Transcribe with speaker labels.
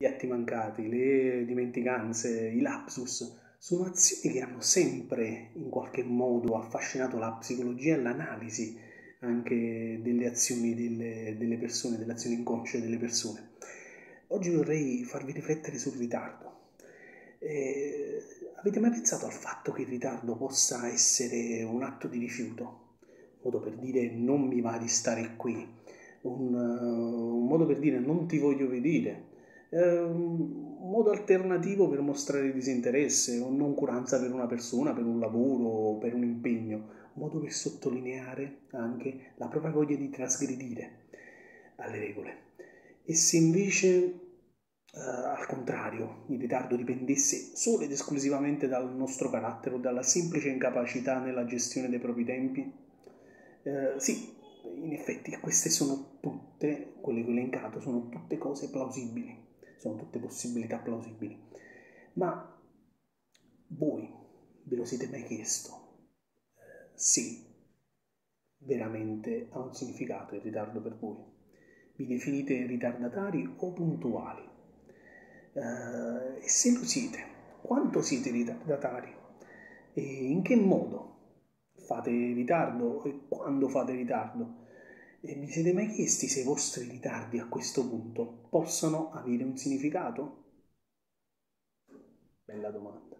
Speaker 1: gli atti mancati, le dimenticanze, i lapsus, sono azioni che hanno sempre in qualche modo affascinato la psicologia e l'analisi anche delle azioni delle, delle persone, delle azioni inconsce delle persone. Oggi vorrei farvi riflettere sul ritardo. Eh, avete mai pensato al fatto che il ritardo possa essere un atto di rifiuto? Un modo per dire non mi va di stare qui, un, un modo per dire non ti voglio vedere, un modo alternativo per mostrare disinteresse o noncuranza per una persona, per un lavoro, per un impegno, un modo per sottolineare anche la propria voglia di trasgredire alle regole. E se invece Uh, al contrario, il ritardo dipendesse solo ed esclusivamente dal nostro carattere o dalla semplice incapacità nella gestione dei propri tempi? Uh, sì, in effetti queste sono tutte, quelle che ho elencato, sono tutte cose plausibili sono tutte possibilità plausibili. Ma voi ve lo siete mai chiesto? Eh, sì, veramente ha un significato il ritardo per voi. Vi definite ritardatari o puntuali? Eh, e se lo siete, quanto siete ritardatari? E in che modo fate ritardo e quando fate ritardo? E vi siete mai chiesti se i vostri ritardi a questo punto possono avere un significato? Bella domanda.